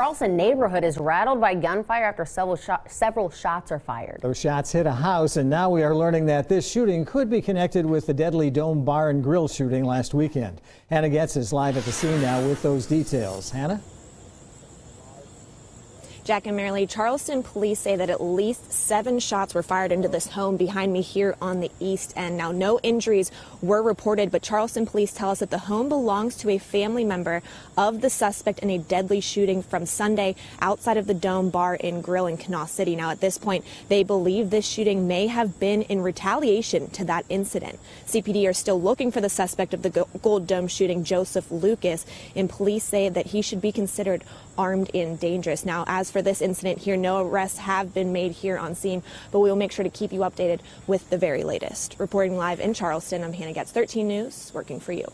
Charleston neighborhood is rattled by gunfire after several, shot, several shots are fired. Those shots hit a house, and now we are learning that this shooting could be connected with the deadly Dome Bar and Grill shooting last weekend. Hannah Getz is live at the scene now with those details. Hannah? Jack and Marilee, Charleston police say that at least seven shots were fired into this home behind me here on the east end. Now, no injuries were reported, but Charleston police tell us that the home belongs to a family member of the suspect in a deadly shooting from Sunday outside of the Dome Bar and Grill in Kanawha City. Now, at this point, they believe this shooting may have been in retaliation to that incident. CPD are still looking for the suspect of the Gold Dome shooting, Joseph Lucas, and police say that he should be considered armed and dangerous. Now, as for this incident here. No arrests have been made here on scene, but we will make sure to keep you updated with the very latest. Reporting live in Charleston, I'm Hannah Getz, 13 News, working for you.